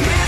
me.